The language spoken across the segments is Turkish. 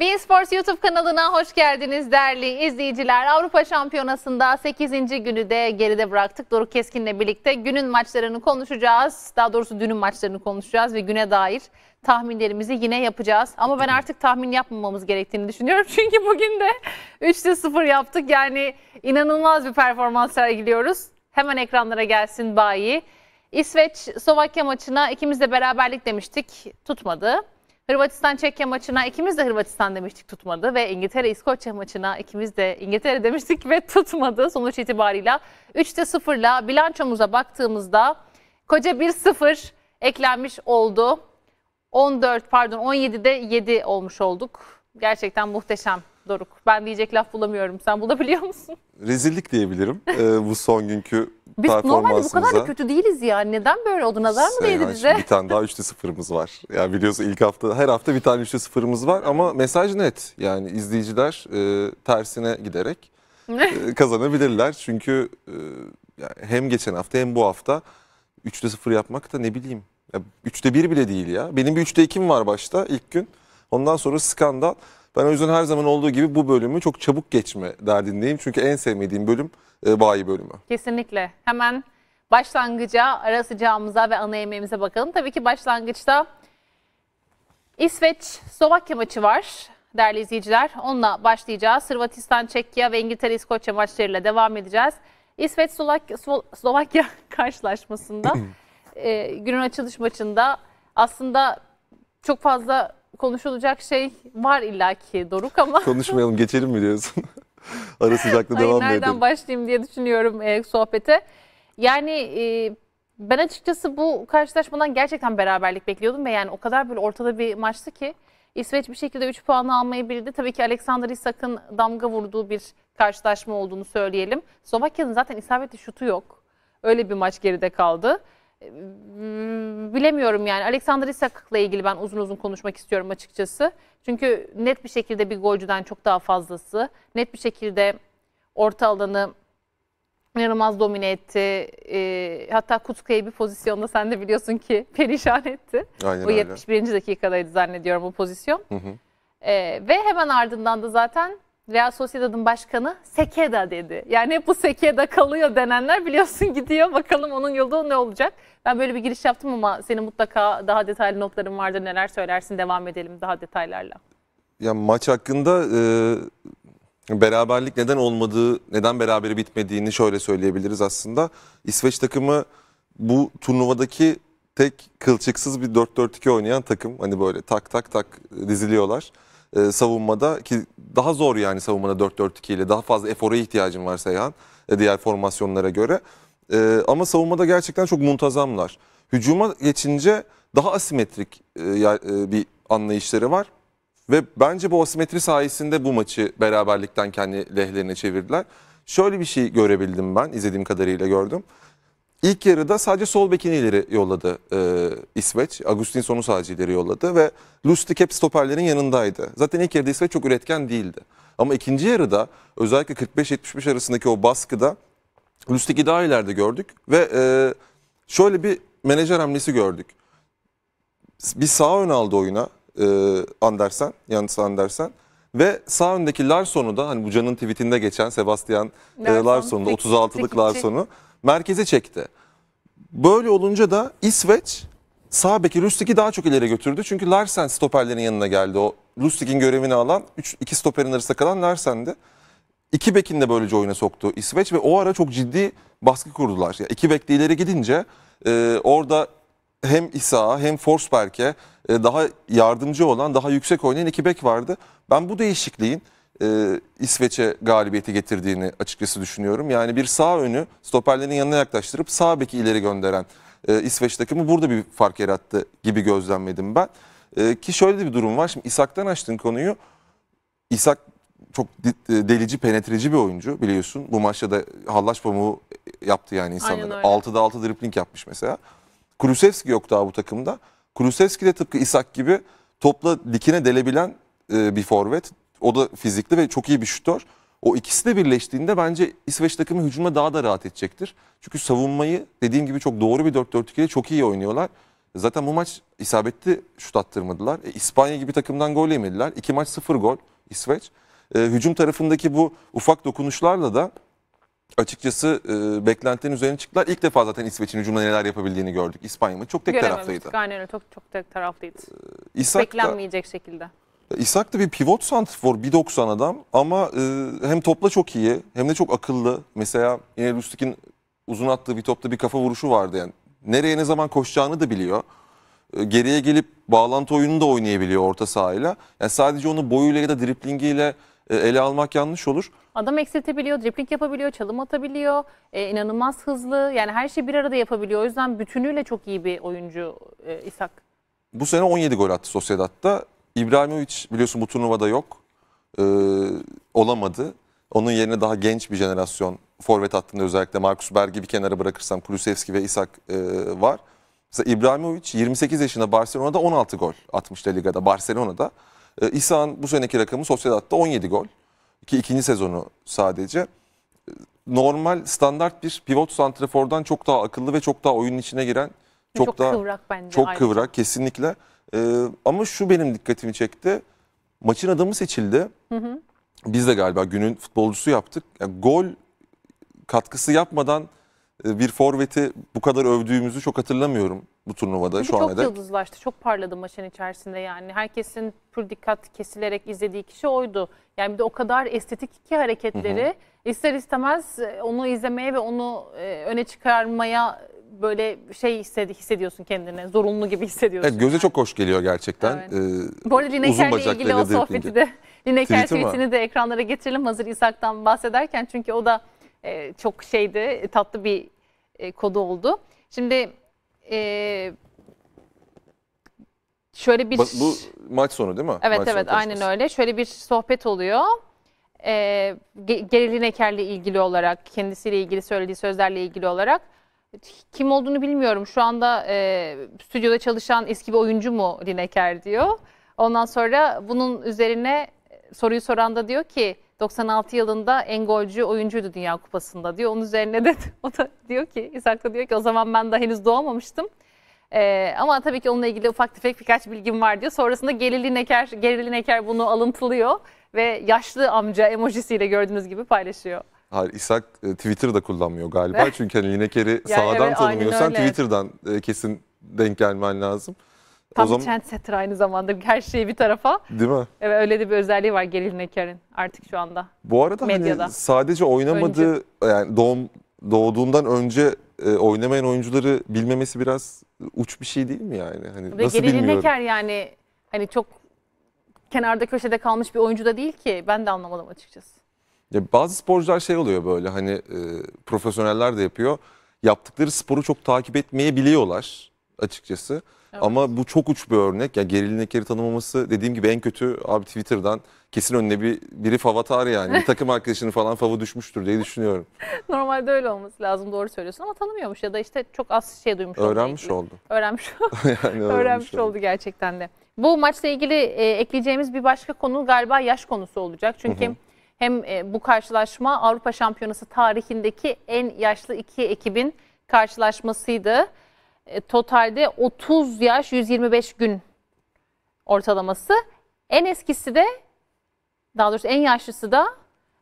Bein Sports YouTube kanalına hoş geldiniz değerli izleyiciler. Avrupa Şampiyonası'nda 8. günü de geride bıraktık. Doruk Keskin'le birlikte günün maçlarını konuşacağız. Daha doğrusu dünün maçlarını konuşacağız ve güne dair tahminlerimizi yine yapacağız. Ama ben artık tahmin yapmamamız gerektiğini düşünüyorum. Çünkü bugün de 3'te 0 yaptık. Yani inanılmaz bir performans sergiliyoruz. Hemen ekranlara gelsin bayi. İsveç-Slovakya maçına ikimiz de beraberlik demiştik. Tutmadı. Hırvatistan-Çekya maçına ikimiz de Hırvatistan demiştik tutmadı ve İngiltere-İskoçya maçına ikimiz de İngiltere demiştik ve tutmadı sonuç itibarıyla. 3'te 0'la bilançomuza baktığımızda koca 1-0 eklenmiş oldu. 14 pardon 17'de 7 olmuş olduk. Gerçekten muhteşem Doruk. Ben diyecek laf bulamıyorum. Sen bulabiliyor musun? Rezillik diyebilirim e, bu son günkü Biz normalde bu kadar da kötü değiliz ya. Neden böyle oldu? Nazar mı değdi Seyhan, bize? Bir tane daha 3'te 0'ımız var. Ya biliyorsun ilk hafta her hafta bir tane 3'te 0'ımız var ama mesaj net. Yani izleyiciler e, tersine giderek e, kazanabilirler. Çünkü e, yani hem geçen hafta hem bu hafta 3'te 0 yapmak da ne bileyim. Ya 3'te 1 bile değil ya. Benim bir 3'te 2'm var başta ilk gün. Ondan sonra skandal. Ben o yüzden her zaman olduğu gibi bu bölümü çok çabuk geçme derdindeyim. Çünkü en sevmediğim bölüm e, bayi bölümü. Kesinlikle. Hemen başlangıca, ara sıcağımıza ve ana yemeğimize bakalım. Tabii ki başlangıçta İsveç-Slovakya maçı var değerli izleyiciler. Onunla başlayacağız. Hırvatistan, Çekya ve İngiltere, İskoçya maçlarıyla devam edeceğiz. İsveç-Slovakya karşılaşmasında e, günün açılış maçında aslında çok fazla konuşulacak şey var illaki Doruk ama Konuşmayalım geçelim mi diyorsun? Ara sıcakla devam nereden edelim. başlayayım diye düşünüyorum e, sohbete. Yani e, ben açıkçası bu karşılaşmadan gerçekten beraberlik bekliyordum ve yani o kadar böyle ortada bir maçtı ki İsveç bir şekilde 3 puanı almayı bildi. Tabii ki Alexander Isak'ın damga vurduğu bir karşılaşma olduğunu söyleyelim. Slovakya'nın zaten isabetli şutu yok. Öyle bir maç geride kaldı. E, Bilemiyorum yani. Alexander Isak'la ilgili ben uzun uzun konuşmak istiyorum açıkçası. Çünkü net bir şekilde bir golcüden çok daha fazlası. Net bir şekilde orta alanı inanılmaz domine etti. Ee, hatta Kutka'yı bir pozisyonda sen de biliyorsun ki perişan etti. Aynen Bu öyle. 71. dakikadaydı zannediyorum bu pozisyon. Hı hı. Ee, ve hemen ardından da zaten Real Sociedad'ın başkanı Sekeda dedi. Yani hep bu Sekeda kalıyor denenler biliyorsun gidiyor. Bakalım onun yolu ne olacak? Ben böyle bir giriş yaptım ama senin mutlaka daha detaylı notların vardır. Neler söylersin? Devam edelim daha detaylarla. Ya maç hakkında e, beraberlik neden olmadığı, neden berabere bitmediğini şöyle söyleyebiliriz aslında. İsveç takımı bu turnuvadaki tek kılçıksız bir 4-4-2 oynayan takım. Hani böyle tak tak tak diziliyorlar. E, savunmada ki daha zor yani savunmada 4-4-2 ile daha fazla efora ihtiyacın var Seyhan e, diğer formasyonlara göre. E, ama savunmada gerçekten çok muntazamlar. Hücuma geçince daha asimetrik e, e, bir anlayışları var. Ve bence bu asimetri sayesinde bu maçı beraberlikten kendi lehlerine çevirdiler. Şöyle bir şey görebildim ben, izlediğim kadarıyla gördüm. İlk yarıda sadece sol bekini ileri yolladı e, İsveç. Agustinson'u sadece ileri yolladı ve Lustig hep stoperlerin yanındaydı. Zaten ilk yarıda İsveç çok üretken değildi. Ama ikinci yarıda özellikle 45-75 arasındaki o baskıda Lustig'i daha ileride gördük. Ve e, şöyle bir menajer hamlesi gördük. Bir sağ ön aldı oyuna e, Andersen, Jens Andersen. Ve sağ öndeki Larsson'u da hani bu Can'ın tweetinde geçen Sebastian e, Larsson, Larsson'u da tek- 36'lık teknikçi. Larsson'u merkeze çekti. Böyle olunca da İsveç sağ beki Lustig'i daha çok ileri götürdü. Çünkü Larsen stoperlerin yanına geldi. O Lustig'in görevini alan, üç, iki stoperin arasında kalan Larsen'di. İki bekin de böylece oyuna soktu İsveç ve o ara çok ciddi baskı kurdular. Yani iki bek de ileri gidince e, orada hem İsa hem Forsberg'e e, daha yardımcı olan, daha yüksek oynayan iki bek vardı. Ben bu değişikliğin e, İsveç'e galibiyeti getirdiğini açıkçası düşünüyorum. Yani bir sağ önü stoperlerin yanına yaklaştırıp sağ beki ileri gönderen e, İsveç takımı burada bir fark yarattı gibi gözlemledim ben. E, ki şöyle de bir durum var. Şimdi İshak'tan açtığın konuyu. İshak çok e, delici, penetreci bir oyuncu biliyorsun. Bu maçta da hallaç pamuğu yaptı yani insanlara. öyle. 6'da 6 dribling yapmış mesela. Kulusevski yok daha bu takımda. Kulusevski de tıpkı İshak gibi topla dikine delebilen e, bir forvet. O da fizikli ve çok iyi bir şutör. O ikisi de birleştiğinde bence İsveç takımı hücumda daha da rahat edecektir. Çünkü savunmayı dediğim gibi çok doğru bir 4-4-2 ile çok iyi oynuyorlar. Zaten bu maç isabetli şut attırmadılar. E, İspanya gibi takımdan gol yemediler. İki maç sıfır gol İsveç. E, hücum tarafındaki bu ufak dokunuşlarla da açıkçası e, beklentilerin üzerine çıktılar. İlk defa zaten İsveç'in hücumda neler yapabildiğini gördük. İspanya maçı çok tek taraftaydı. Aynen öyle. Çok, çok tek taraflıydı. İshak da, Beklenmeyecek şekilde. İshak da bir pivot santrfor 1.90 adam ama e, hem topla çok iyi hem de çok akıllı. Mesela yine Lustig'in uzun attığı bir topta bir kafa vuruşu vardı yani. Nereye ne zaman koşacağını da biliyor. E, geriye gelip bağlantı oyunu da oynayabiliyor orta sahayla. Yani sadece onu boyuyla ya da driplingiyle e, ele almak yanlış olur. Adam eksiltebiliyor, dripling yapabiliyor, çalım atabiliyor. E, inanılmaz hızlı. Yani her şeyi bir arada yapabiliyor. O yüzden bütünüyle çok iyi bir oyuncu e, İshak. Bu sene 17 gol attı Sociedad'da. İbrahimovic biliyorsun bu turnuvada yok. Ee, olamadı. Onun yerine daha genç bir jenerasyon forvet hattında özellikle Marcus Berg'i bir kenara bırakırsam Kulusevski ve Isak e, var. Mesela İbrahimovic 28 yaşında Barcelona'da 16 gol atmış La Liga'da Barcelona'da. Ee, İsak'ın bu seneki rakamı Sociedad'da 17 gol. Ki ikinci sezonu sadece. Ee, Normal standart bir pivot santrafordan çok daha akıllı ve çok daha oyunun içine giren Çok, çok, daha kıvrak bence. çok ayrıca. kıvrak kesinlikle. Ee, ama şu benim dikkatimi çekti. Maçın adamı seçildi. Biz de galiba günün futbolcusu yaptık. Yani gol katkısı yapmadan e, bir forveti bu kadar övdüğümüzü çok hatırlamıyorum bu turnuvada Çünkü şu ana çok dek. yıldızlaştı, çok parladı maçın içerisinde yani. Herkesin pür dikkat kesilerek izlediği kişi oydu. Yani bir de o kadar estetik ki hareketleri ister istemez e, onu izlemeye ve onu e, öne çıkarmaya böyle şey hissedi- hissediyorsun kendine. Zorunlu gibi hissediyorsun. Evet, göze çok hoş geliyor gerçekten. Evet. Ee, Bu arada Lineker'le ilgili o sohbeti de Lineker tweetini de ekranlara getirelim hazır İshak'tan bahsederken. Çünkü o da e, çok şeydi, tatlı bir e, kodu oldu. Şimdi e, şöyle bir... Ba- Bu maç sonu değil mi? Evet Maç evet aynen öyle. Şöyle bir sohbet oluyor. Ee, Ge- Geri Lineker'le ilgili olarak, kendisiyle ilgili söylediği sözlerle ilgili olarak. Kim olduğunu bilmiyorum. Şu anda e, stüdyoda çalışan eski bir oyuncu mu Lineker diyor. Ondan sonra bunun üzerine e, soruyu soran da diyor ki 96 yılında en golcü oyuncuydu Dünya Kupası'nda diyor. Onun üzerine de o da diyor ki, İshak da diyor ki o zaman ben daha henüz doğamamıştım. Ee, ama tabii ki onunla ilgili ufak tefek birkaç bilgim var diyor. Sonrasında Gerili Neker, Gerili Neker bunu alıntılıyor ve yaşlı amca emojisiyle gördüğünüz gibi paylaşıyor. Hayır, İshak e, Twitter'da kullanmıyor galiba. Çünkü hani Lineker'i Yani sağdan evet, tanımıyorsan. Twitter'dan e, kesin denk gelmen lazım. Tam o zaman trendsetter aynı zamanda her şeyi bir tarafa. değil mi? Evet öyle de bir özelliği var Gerili Neker'in artık şu anda. Bu arada Medyada. hani sadece oynamadığı yani doğum doğduğundan önce e, oynamayan oyuncuları bilmemesi biraz uç bir şey değil mi yani? Hani Ve nasıl Gerili bilmiyorum. Neker yani hani çok kenarda köşede kalmış bir oyuncu da değil ki. Ben de anlamadım açıkçası. Ya bazı sporcular şey oluyor böyle hani e, profesyoneller de yapıyor. Yaptıkları sporu çok takip etmeyi biliyorlar açıkçası. Evet. Ama bu çok uç bir örnek. Ya Gerili Neker'i tanımaması dediğim gibi en kötü abi Twitter'dan kesin önüne bir biri fav atar yani. Bir takım arkadaşının falan favı düşmüştür diye düşünüyorum. Normalde öyle olması lazım doğru söylüyorsun ama tanımıyormuş ya da işte çok az şey duymuş. Öğrenmiş oldu. Öğrenmiş yani Öğrenmiş oldu gerçekten de. Bu maçla ilgili e, ekleyeceğimiz bir başka konu galiba yaş konusu olacak. Çünkü hem e, bu karşılaşma Avrupa Şampiyonası tarihindeki en yaşlı iki ekibin karşılaşmasıydı. E, totalde 30 yaş 125 gün ortalaması. En eskisi de daha doğrusu en yaşlısı da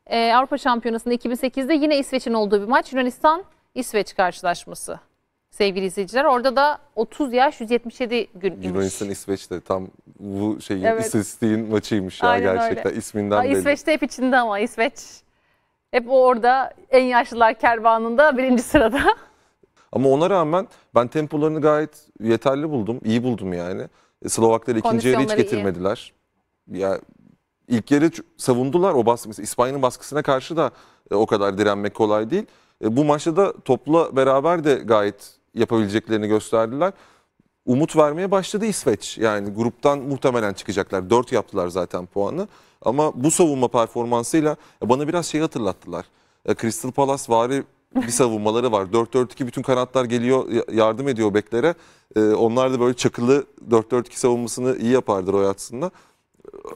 e, Avrupa Şampiyonası'nda 2008'de yine İsveç'in olduğu bir maç. Yunanistan-İsveç karşılaşması sevgili izleyiciler. Orada da 30 yaş 177 gün imiş. Yunanistan İsveç'te tam bu şeyin Evet. istatistiğin maçıymış ya Aynen gerçekten öyle. isminden Aa, belli. İsveç'te hep içinde ama İsveç hep orada en yaşlılar kervanında birinci sırada. Ama ona rağmen ben tempolarını gayet yeterli buldum. iyi buldum yani. E, Slovaklar ikinci yarı hiç Kondisyonları iyi. getirmediler. Ya ilk yarı ç- savundular o baskı. mesela İspanya'nın baskısına karşı da e, o kadar direnmek kolay değil. E, bu maçta da topla beraber de gayet yapabileceklerini gösterdiler. Umut vermeye başladı İsveç. Yani gruptan muhtemelen çıkacaklar. 4 yaptılar zaten puanı. Ama bu savunma performansıyla bana biraz şey hatırlattılar. E, Crystal Palace vari bir savunmaları var. 4-4-2 bütün kanatlar geliyor ya- yardım ediyor beklere. E, onlar da böyle çakılı 4-4-2 savunmasını iyi yapardır o yatsında.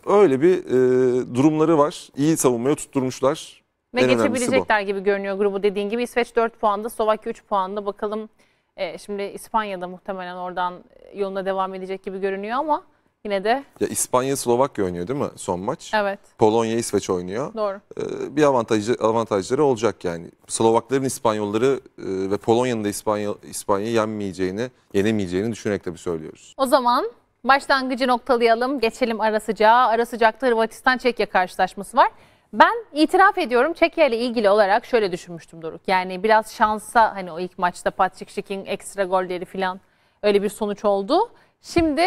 Öyle bir e, durumları var. İyi savunmaya tutturmuşlar. Ve En geçebilecekler gibi görünüyor grubu dediğin gibi. İsveç 4 puanda, Slovakya 3 puanda. Bakalım E, şimdi İspanya'da muhtemelen oradan yoluna devam edecek gibi görünüyor ama yine de Ya İspanya Slovakya oynuyor değil mi son maç? evet Polonya İsveç oynuyor. doğru. Ee, bir avantajı avantajları olacak yani. Slovakların İspanyolları e, ve Polonya'nın da İspanya İspanya'yı yenmeyeceğini, yenemeyeceğini düşünerek tabii söylüyoruz. O zaman başlangıcı noktalayalım. Geçelim ara sıcağa. Ara sıcakta Hırvatistan-Çekya karşılaşması var. Ben itiraf ediyorum Çekya ile ilgili olarak şöyle düşünmüştüm Doruk. Yani biraz şansa hani o ilk maçta Patrick Schick'in ekstra golleri falan öyle bir sonuç oldu. Şimdi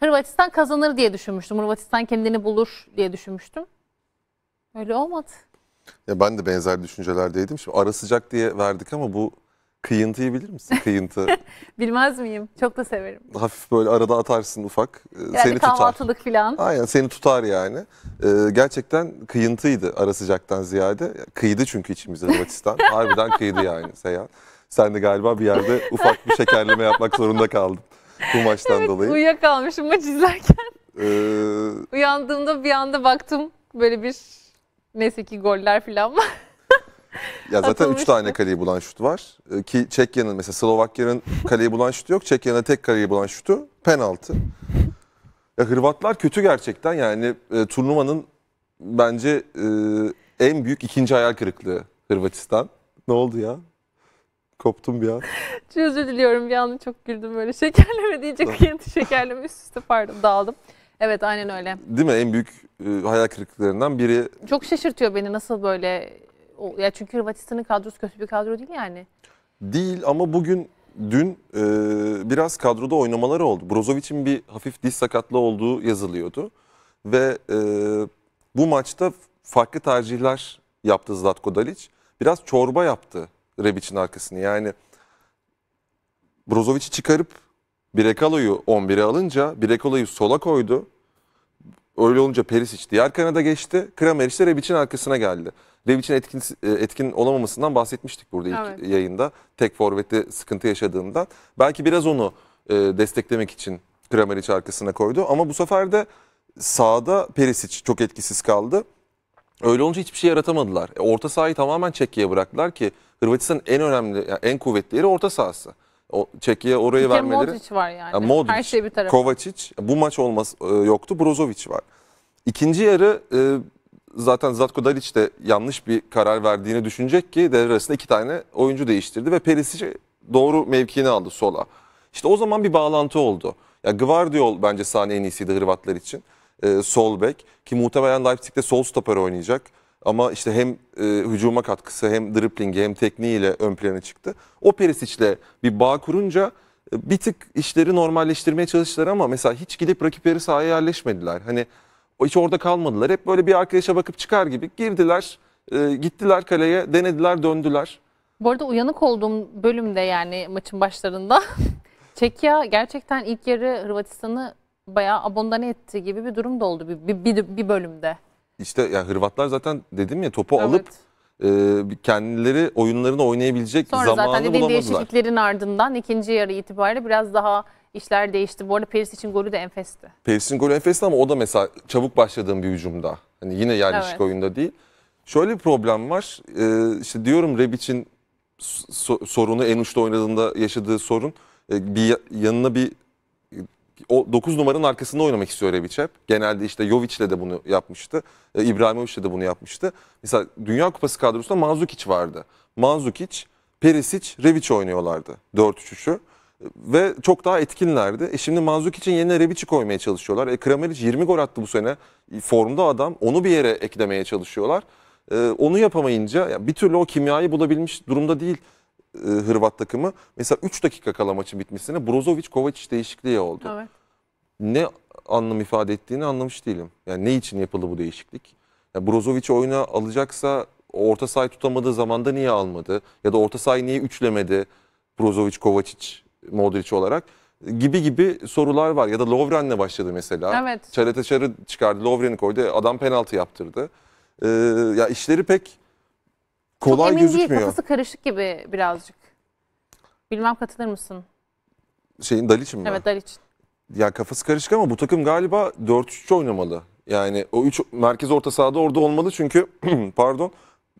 Hırvatistan kazanır diye düşünmüştüm. Hırvatistan kendini bulur diye düşünmüştüm. Öyle olmadı. Ya ben de benzer düşüncelerdeydim. Şimdi ara sıcak diye verdik ama bu kıyıntıyı bilir misin? Kıyıntı. Bilmez miyim? Çok da severim. Hafif böyle arada atarsın ufak. e, Yani seni tutar. kahvaltılık falan. Aynen seni tutar yani. Ee, gerçekten kıyıntıydı ara sıcaktan ziyade. Kıydı çünkü içimizde Hırvatistan. Harbiden kıydı yani Seyhan. Sen de galiba bir yerde ufak bir şekerleme yapmak zorunda kaldın bu maçtan dolayı. Uyuyakalmışım maç izlerken. Ee, Uyandığımda bir anda baktım böyle bir neyse ki goller falan var. ya zaten üç Atılmıştı. tane kaleyi bulan şut var. Ee, ki Çekya'nın mesela Slovakya'nın kaleyi bulan şutu yok. Çekya'nın tek kaleyi bulan şutu penaltı. Ya Hırvatlar kötü gerçekten yani e, turnuvanın bence e, en büyük ikinci hayal kırıklığı Hırvatistan. Ne oldu ya? Koptum bir an. Çok özür diliyorum bir anda çok güldüm böyle şekerleme deyince kıyıntı şekerleme üst üste pardon dağıldım. Evet aynen öyle. Değil mi? En büyük e, hayal kırıklıklarından biri. Çok şaşırtıyor beni nasıl böyle o- ya çünkü Hırvatistan'ın kadrosu kötü bir kadro değil yani. Değil ama bugün dün e, biraz kadroda oynamaları oldu. Brozovic'in bir hafif diz sakatlığı olduğu yazılıyordu. Ve e, bu maçta farklı tercihler yaptı Zlatko Dalic. Biraz çorba yaptı Rebic'in arkasını. Yani Brozovic'i çıkarıp Brekalo'yu 11'e alınca Brekalo'yu sola koydu. Öyle olunca Perisic diğer kanada geçti. Kramaric de Rebic'in arkasına geldi. Rebic'in etkin, e, etkin olamamasından bahsetmiştik burada ilk Evet. yayında. Tek forvette sıkıntı yaşadığından. Belki biraz onu e, desteklemek için Kramaric arkasına koydu. Ama bu sefer de sağda Perisic çok etkisiz kaldı. Öyle olunca hiçbir şey yaratamadılar. E, orta sahayı tamamen Çekya'ya bıraktılar ki Hırvatistan'ın en önemli, yani en kuvvetli yeri orta sahası. O Çekya'ya orayı Bir vermeleri. Modric var yani. Ya Modric, Her şey bir tarafa. Kovacic, bu maç olmaz e, yoktu. Brozovic var. İkinci yarı e, zaten Zlatko Dalic de yanlış bir karar verdiğini düşünecek ki devre arasında iki tane oyuncu değiştirdi ve Perisic doğru mevkini aldı sola. İşte o zaman bir bağlantı oldu. Ya Gvardiol bence sahne en iyisiydi Hırvatlar için. E, sol bek ki muhtemelen Leipzig'te sol stoper oynayacak. Ama işte hem e, hücuma katkısı hem driblingi hem tekniğiyle ön plana çıktı. O Perisic'le bir bağ kurunca e, bir tık işleri normalleştirmeye çalıştılar ama mesela hiç gidip rakipleri sahaya yerleşmediler. Hani hiç orada kalmadılar. Hep böyle bir arkadaşa bakıp çıkar gibi girdiler, e, gittiler kaleye, denediler, döndüler. Bu arada uyanık olduğum bölümde yani maçın başlarında Çekya gerçekten ilk yarı Hırvatistan'ı bayağı abondane etti gibi bir durum da oldu bir, bir, bir, bir bölümde. İşte ya Hırvatlar zaten dedim ya topu Evet. alıp e, kendileri oyunlarını oynayabilecek Sonra zamanı zaten dediğin bulamadılar. değişikliklerin ardından ikinci yarı itibariyle biraz daha işler değişti. Bu arada Peris için golü de enfesti. Peris'in golü enfesti ama o da mesela çabuk başladığım bir hücumda. Hani yine yerleşik Evet. oyunda değil. Şöyle bir problem var. Ee, işte diyorum Rebic'in so- sorunu en uçta oynadığında yaşadığı sorun. Ee, bir ya- yanına bir o 9 numaranın arkasında oynamak istiyor Rebic hep. Genelde işte Jovic'le de bunu yapmıştı. Ee, İbrahimovic'le de bunu yapmıştı. Mesela Dünya Kupası kadrosunda Mandzukic vardı. Mandzukic, Perisic, Rebic oynuyorlardı 4-3-3'ü. Ve çok daha etkinlerdi. E şimdi Manzukic'in yerine Rebic'i koymaya çalışıyorlar. E Kramaric 20 gol attı bu sene. E, Formda adam. Onu bir yere eklemeye çalışıyorlar. E, onu yapamayınca ya bir türlü o kimyayı bulabilmiş durumda değil e, Hırvat takımı. Mesela 3 dakika kala maçın bitmesine Brozovic Kovacic değişikliği oldu. Evet. Ne anlam ifade ettiğini anlamış değilim. Yani ne için yapıldı bu değişiklik? Ya Brozovic oyuna alacaksa orta sahayı tutamadığı zamanda niye almadı? Ya da orta sahayı niye üçlemedi Brozovic, Kovacic, Modric olarak? Gibi gibi sorular var. Ya da Lovren'le başladı mesela. Evet. Çarı çıkardı, Lovren'i koydu. Adam penaltı yaptırdı. Ee, ya işleri pek kolay Çok emin gözükmüyor. değil kafası karışık gibi birazcık. Bilmem katılır mısın? Şeyin Dalic'in mi? Evet Dalic. Ya kafası karışık ama bu takım galiba 4-3 oynamalı. Yani o 3 merkez orta sahada orada olmalı çünkü pardon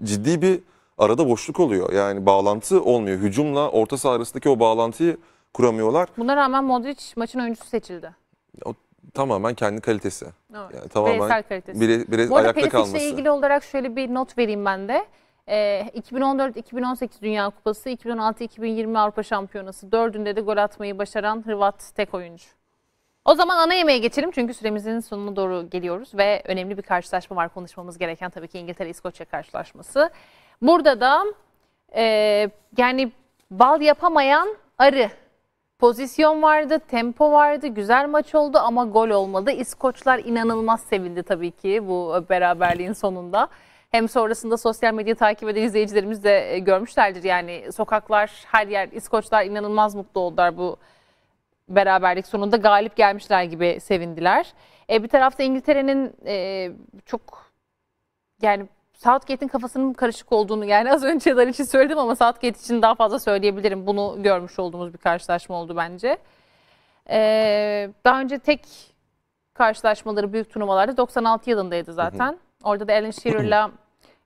ciddi bir arada boşluk oluyor. Yani bağlantı olmuyor. Hücumla orta saha arasındaki o bağlantıyı kuramıyorlar. Buna rağmen Modric maçın oyuncusu seçildi. Tamamen kendi kalitesi. Evet. Yani tamamen Bireysel kalitesi. bire, bire Bu arada ayakta kalması. ilgili olarak şöyle bir not vereyim ben de. Ee, 2014-2018 Dünya Kupası, 2016-2020 Avrupa Şampiyonası dördünde de gol atmayı başaran Hırvat tek oyuncu. O zaman ana yemeğe geçelim çünkü süremizin sonuna doğru geliyoruz ve önemli bir karşılaşma var konuşmamız gereken tabii ki İngiltere-İskoçya karşılaşması. Burada da e, yani bal yapamayan arı Pozisyon vardı, tempo vardı, güzel maç oldu ama gol olmadı. İskoçlar inanılmaz sevildi tabii ki bu beraberliğin sonunda. Hem sonrasında sosyal medya takip eden izleyicilerimiz de e, görmüşlerdir. Yani sokaklar, her yer İskoçlar inanılmaz mutlu oldular bu beraberlik sonunda. Galip gelmişler gibi sevindiler. E, bir tarafta İngiltere'nin e, çok yani Southgate'in kafasının karışık olduğunu yani az önce Dar için söyledim ama Southgate için daha fazla söyleyebilirim. Bunu görmüş olduğumuz bir karşılaşma oldu bence. Ee, daha önce tek karşılaşmaları büyük turnuvalarda 96 yılındaydı zaten. Orada da Alan Shearer'la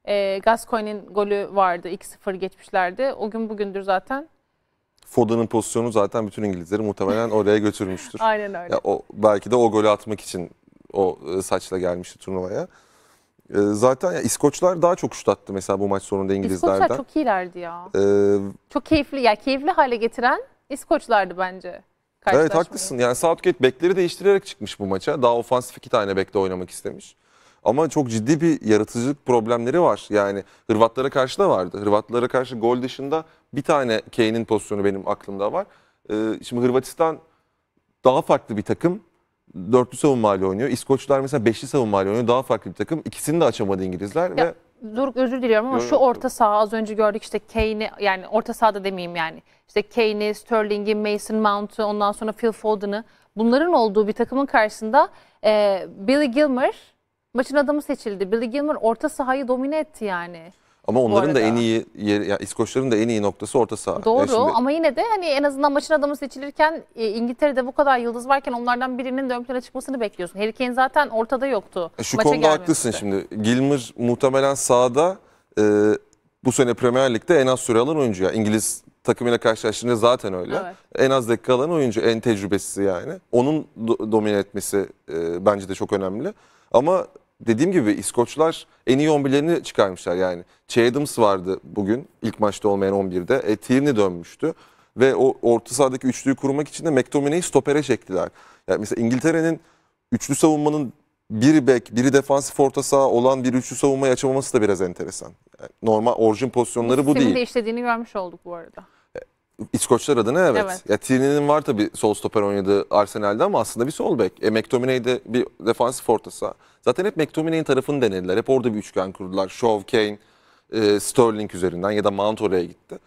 e, Gascoigne'in golü vardı. 2-0 geçmişlerdi. O gün bugündür zaten. Foden'ın pozisyonu zaten bütün İngilizleri muhtemelen oraya götürmüştür. Aynen öyle. Ya o belki de o golü atmak için o e, saçla gelmişti turnuvaya. E, Zaten ya İskoçlar daha çok şut attı mesela bu maç sonunda İskoçlar İngilizlerden. çok iyilerdi ya. E, Çok keyifli, yani keyifli hale getiren İskoçlardı bence. evet haklısın. Yani Southgate bekleri değiştirerek çıkmış bu maça. Daha ofansif iki tane bekle oynamak istemiş. Ama çok ciddi bir yaratıcılık problemleri var. Yani Hırvatlara karşı da vardı. Hırvatlara karşı gol dışında bir tane Kane'in pozisyonu benim aklımda var. E, Şimdi Hırvatistan daha farklı bir takım. Dörtlü savunmayla oynuyor. İskoçlar mesela beşli savunmayla oynuyor. Daha farklı bir takım. İkisini de açamadı İngilizler Ya, ve Doruk özür diliyorum ama şu orta saha az önce gördük işte Kane'i yani orta sahada demeyeyim yani. İşte Kane'i, Sterling'i, Mason Mount'u ondan sonra Phil Foden'ı bunların olduğu bir takımın karşısında e, Billy Gilmer maçın adamı seçildi. Billy Gilmer orta sahayı domine etti yani. ama onların da arada. en iyi yeri, yani İskoçların da en iyi noktası orta saha. Doğru Yani şimdi- ama yine de hani en azından maçın adamı seçilirken e, İngiltere'de bu kadar yıldız varken onlardan birinin de ön plana çıkmasını bekliyorsun. Harry Kane zaten ortada yoktu. E, Şu maça konuda haklısın şimdi. Gilmer muhtemelen sahada e, bu sene Premier Lig'de en az süre alan oyuncu. ya. İngiliz takımıyla karşılaştığında zaten öyle. Evet. En az dakika alan oyuncu, en tecrübesisi yani. Onun do- domine etmesi e, bence de çok önemli. Ama dediğim gibi İskoçlar en iyi 11'lerini çıkarmışlar yani. Che Adams vardı bugün ilk maçta olmayan 11'de. E, Tierney dönmüştü. Ve o orta sahadaki üçlüyü kurmak için de McTominay'i stopere çektiler. Yani mesela İngiltere'nin üçlü savunmanın biri bek, biri defansif orta saha olan bir üçlü savunmayı açamaması da biraz enteresan. Yani normal orijin pozisyonları bu Sistemin değil. de işlediğini görmüş olduk bu arada. İskoçlar adına evet. Evet. Ya Tierney'nin var tabii sol stoper oynadığı Arsenal'de ama aslında bir sol bek. E, McTominay de bir defansif orta saha. Zaten hep McTominay'in tarafını denediler. Hep orada bir üçgen kurdular. Shaw, Kane, e, Sterling üzerinden ya da Mount oraya gitti.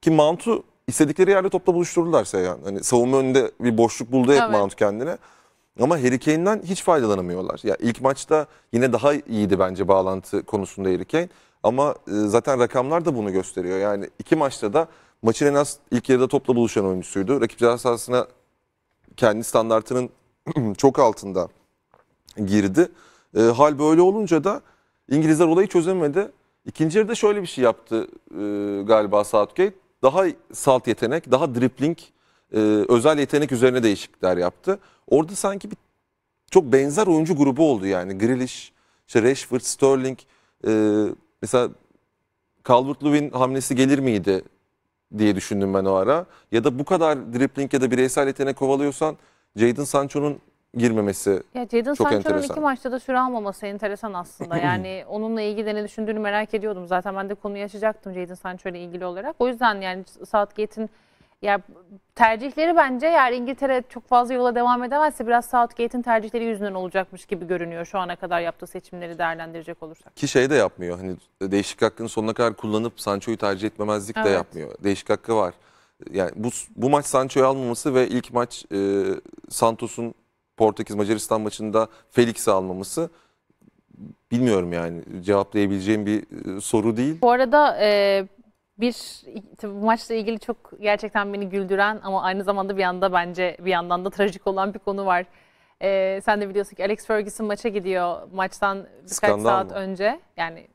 Ki Mount'u istedikleri yerde topla buluşturdular Seyhan. Hani savunma önünde bir boşluk buldu hep Evet. Mount kendine. Ama Harry Kane'den hiç faydalanamıyorlar. Ya ilk maçta yine daha iyiydi bence bağlantı konusunda Harry Kane. Ama e, zaten rakamlar da bunu gösteriyor. Yani iki maçta da maçın en az ilk yarıda topla buluşan oyuncusuydu. Rakip ceza sahasına kendi standartının çok altında girdi. E, hal böyle olunca da İngilizler olayı çözemedi. İkinci yarıda şöyle bir şey yaptı e, galiba Southgate. Daha salt yetenek, daha dribbling, e, özel yetenek üzerine değişiklikler yaptı. Orada sanki bir çok benzer oyuncu grubu oldu yani. Grealish, işte Rashford, Sterling. e, mesela Calvert-Lewin hamlesi gelir miydi diye düşündüm ben o ara. Ya da bu kadar dribbling ya da bireysel yetenek kovalıyorsan Jadon Sancho'nun girmemesi Ya Jadon Çok Sancho'nun enteresan. iki maçta da süre almaması enteresan aslında. Yani onunla ilgili ne düşündüğünü merak ediyordum. Zaten ben de konuyu açacaktım Jadon Sancho ile ilgili olarak. O yüzden yani Southgate'in ya tercihleri bence eğer İngiltere çok fazla yola devam edemezse biraz Southgate'in tercihleri yüzünden olacakmış gibi görünüyor şu ana kadar yaptığı seçimleri değerlendirecek olursak. Ki şey de yapmıyor. Hani değişik hakkını sonuna kadar kullanıp Sancho'yu tercih etmemezlik de Evet. yapmıyor. Değişik hakkı var. Yani bu bu maç Sancho'yu almaması ve ilk maç e, Santos'un Portekiz Macaristan maçında Felix'i almaması bilmiyorum yani cevaplayabileceğim bir e, soru değil. Bu arada e, bir tabii bu maçla ilgili çok gerçekten beni güldüren ama aynı zamanda bir yanda bence bir yandan da trajik olan bir konu var. E, sen de biliyorsun ki Alex Ferguson maça gidiyor maçtan birkaç Skandal saat mı? önce. Yani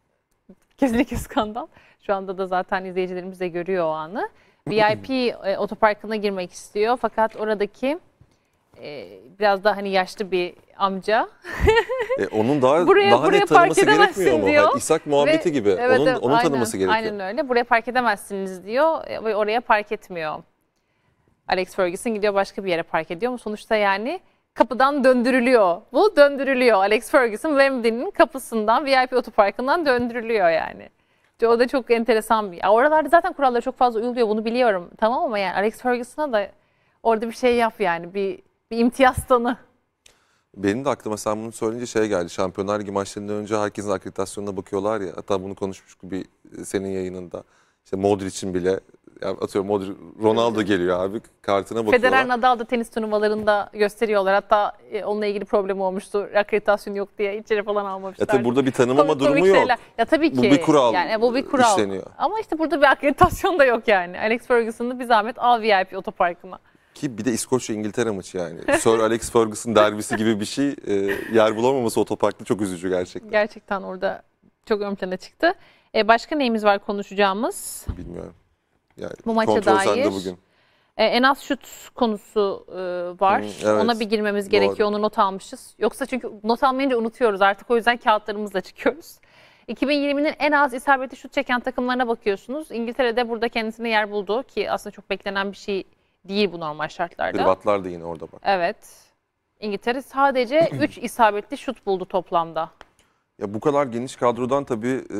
Kesinlikle skandal. Şu anda da zaten izleyicilerimiz de görüyor o anı. VIP e, otoparkına girmek istiyor fakat oradaki e, biraz da hani yaşlı bir amca E, onun daha Buraya- daha buraya net park tanıması gerekmiyor mu? diyor. Hani İshak muhabbeti Ve- gibi. Evet, onun evet, onun aynen, tanıması gerekiyor. Aynen öyle. Buraya park edemezsiniz diyor e, ve oraya park etmiyor. Alex Ferguson gidiyor başka bir yere park ediyor mu? Sonuçta yani kapıdan döndürülüyor. Bu döndürülüyor. Alex Ferguson Wembley'nin kapısından VIP otoparkından döndürülüyor yani. O da çok enteresan bir. Oralarda zaten kurallara çok fazla uyuluyor bunu biliyorum. Tamam ama yani Alex Ferguson'a da orada bir şey yap yani bir, bir imtiyaz tanı. Benim de aklıma sen bunu söyleyince şey geldi. Şampiyonlar Ligi maçlarından önce herkesin akreditasyonuna bakıyorlar ya. Hatta bunu konuşmuştuk bir e, senin yayınında. İşte Modric'in bile ya atıyorum Modric, Ronaldo geliyor abi kartına bakıyorlar. Federer Nadal da tenis turnuvalarında gösteriyorlar. Hatta e, onunla ilgili problem olmuştu. Akreditasyon yok diye içeri falan Ya almamışlar. tabii burada bir tanımama Komik komik durumu yok. şeyler. Ya tabii ki. Bu bir kural Yani bu bir kural. işleniyor. Ama işte burada bir akreditasyon da yok yani. Alex Ferguson'da bir zahmet al VIP otoparkına. Ki bir de İskoçya İngiltere maçı yani. Sir Alex Ferguson derbisi gibi bir şey e, yer bulamaması otoparkta çok üzücü gerçekten. Gerçekten orada çok ön plana çıktı. E, başka neyimiz var konuşacağımız? Bilmiyorum. Yani Bu maça dair. bugün. E, en az şut konusu e, var. Hı, evet. Ona bir girmemiz Doğru. gerekiyor. Onu not almışız. Yoksa çünkü not almayınca unutuyoruz artık. O yüzden kağıtlarımızla çıkıyoruz. 2020'nin en az isabetli şut çeken takımlarına bakıyorsunuz. İngiltere'de burada kendisine yer buldu ki aslında çok beklenen bir şey değil bu normal şartlarda. Hırvatlar da yine orada bak. Evet. İngiltere sadece 3 isabetli şut buldu toplamda. Ya bu kadar geniş kadrodan tabii e,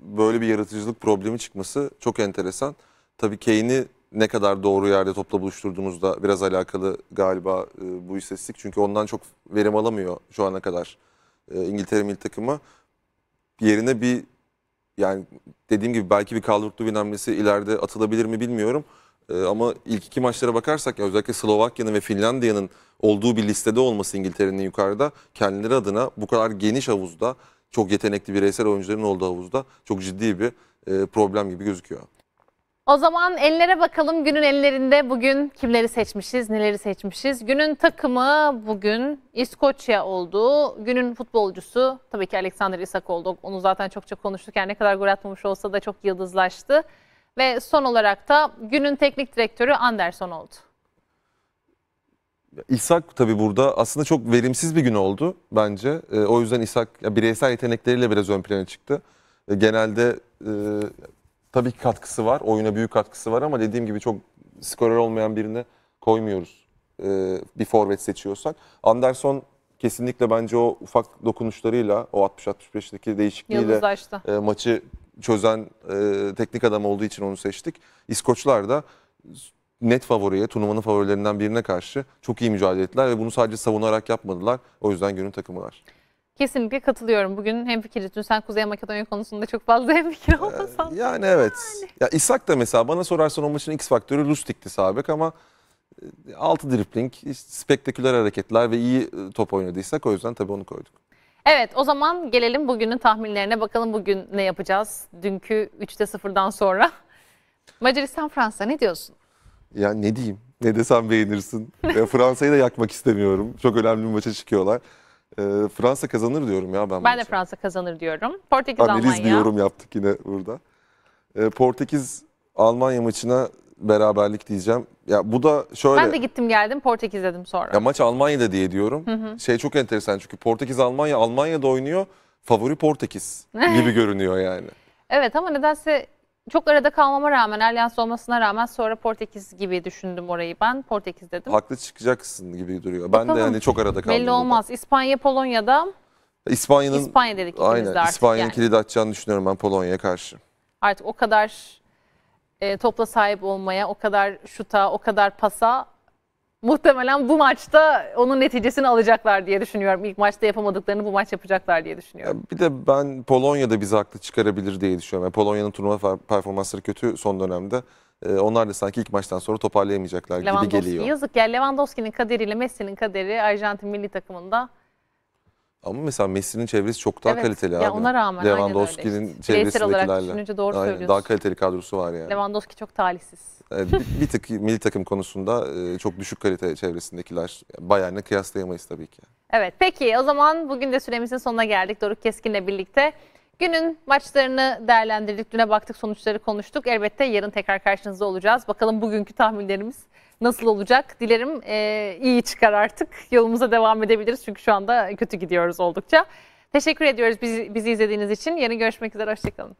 böyle bir yaratıcılık problemi çıkması çok enteresan. Tabii Kane'i ne kadar doğru yerde topla buluşturduğunuzda biraz alakalı galiba e, bu istatistik. Çünkü ondan çok verim alamıyor şu ana kadar e, İngiltere milli takımı. Yerine bir yani dediğim gibi belki bir Calvert-Lewin hamlesi ileride atılabilir mi bilmiyorum. E, ama ilk iki maçlara bakarsak ya özellikle Slovakya'nın ve Finlandiya'nın olduğu bir listede olması İngiltere'nin yukarıda kendileri adına bu kadar geniş havuzda çok yetenekli bireysel oyuncuların olduğu havuzda çok ciddi bir e, problem gibi gözüküyor. O zaman ellere bakalım. Günün ellerinde bugün kimleri seçmişiz, neleri seçmişiz. Günün takımı bugün İskoçya oldu. Günün futbolcusu tabii ki Alexander Isak oldu. Onu zaten çokça konuştuk. Yani ne kadar gol atmamış olsa da çok yıldızlaştı. Ve son olarak da günün teknik direktörü Anderson oldu. İshak tabii burada aslında çok verimsiz bir gün oldu bence. E, o yüzden İshak ya bireysel yetenekleriyle biraz ön plana çıktı. E, genelde e, tabii ki katkısı var, oyuna büyük katkısı var ama dediğim gibi çok skorer olmayan birini koymuyoruz e, bir forvet seçiyorsak. Anderson kesinlikle bence o ufak dokunuşlarıyla, o 60-65'teki değişikliğiyle e, maçı çözen e, teknik adam olduğu için onu seçtik. İskoçlar da net favoriye, turnuvanın favorilerinden birine karşı çok iyi mücadele ettiler ve bunu sadece savunarak yapmadılar. O yüzden günün takımılar. Kesinlikle katılıyorum. Bugün hemfikiriz. Dün sen Kuzey Makedonya konusunda çok fazla hemfikir olmasan. Yani evet. Ya İshak da mesela bana sorarsan o maçın X faktörü Lustig'ti sabek ama e, altı dripling, işte spektaküler hareketler ve iyi e, top oynadıysak o yüzden tabii onu koyduk. Evet o zaman gelelim bugünün tahminlerine. Bakalım bugün ne yapacağız? Dünkü 3'te 0'dan sonra. Macaristan Fransa ne diyorsun? Ya ne diyeyim? Ne desem beğenirsin. Ya Fransa'yı da yakmak istemiyorum. Çok önemli bir maça çıkıyorlar. E, Fransa kazanır diyorum ya ben. Ben de. Fransa kazanır diyorum. Portekiz Analiz bir Almanya. yorum yaptık yine burada. Ee, Portekiz Almanya maçına beraberlik diyeceğim. Ya bu da şöyle. Ben de gittim geldim Portekiz dedim sonra. Ya maç Almanya'da diye diyorum. Şey çok enteresan çünkü Portekiz Almanya Almanya'da oynuyor. Favori Portekiz gibi görünüyor yani. Evet ama nedense çok arada kalmama rağmen, Allianz olmasına rağmen sonra Portekiz gibi düşündüm orayı ben. Portekiz dedim. Haklı çıkacaksın gibi duruyor. Ben de Bakalım. yani çok arada kaldım. Belli burada. olmaz. İspanya, Polonya'da İspanya'nın İspanya dedik ikimiz aynen de artık İspanya'nın yani. kilidi açacağını düşünüyorum ben Polonya'ya karşı. Artık o kadar e, topla sahip olmaya, o kadar şuta, o kadar pasa muhtemelen bu maçta onun neticesini alacaklar diye düşünüyorum. İlk maçta yapamadıklarını bu maç yapacaklar diye düşünüyorum. bir de ben Polonya'da bizi haklı çıkarabilir diye düşünüyorum. Yani Polonya'nın turnuva performansları kötü son dönemde. Ee, onlar da sanki ilk maçtan sonra toparlayamayacaklar gibi Lewandowski geliyor. yazık ya Lewandowski'nin kaderiyle Messi'nin kaderi Arjantin milli takımında Ama mesela Messi'nin çevresi çok daha Evet, kaliteli ya abi. ona rağmen Lewandowski'nin işte. Çevresindekilerle. düşününce doğru Aynen, söylüyorsun. daha kaliteli kadrosu var yani. Lewandowski çok talihsiz. Evet, bir, bir tık milli takım konusunda e, çok düşük kalite çevresindekiler. Bayern'le kıyaslayamayız tabii ki. Evet peki o zaman bugün de süremizin sonuna geldik Doruk Keskin'le birlikte. Günün maçlarını değerlendirdik. Düne baktık sonuçları konuştuk. Elbette yarın tekrar karşınızda olacağız. Bakalım bugünkü tahminlerimiz nasıl olacak? Dilerim e, iyi çıkar artık. Yolumuza devam edebiliriz. Çünkü şu anda kötü gidiyoruz oldukça. Teşekkür ediyoruz bizi, bizi izlediğiniz için. Yarın görüşmek üzere. Hoşçakalın.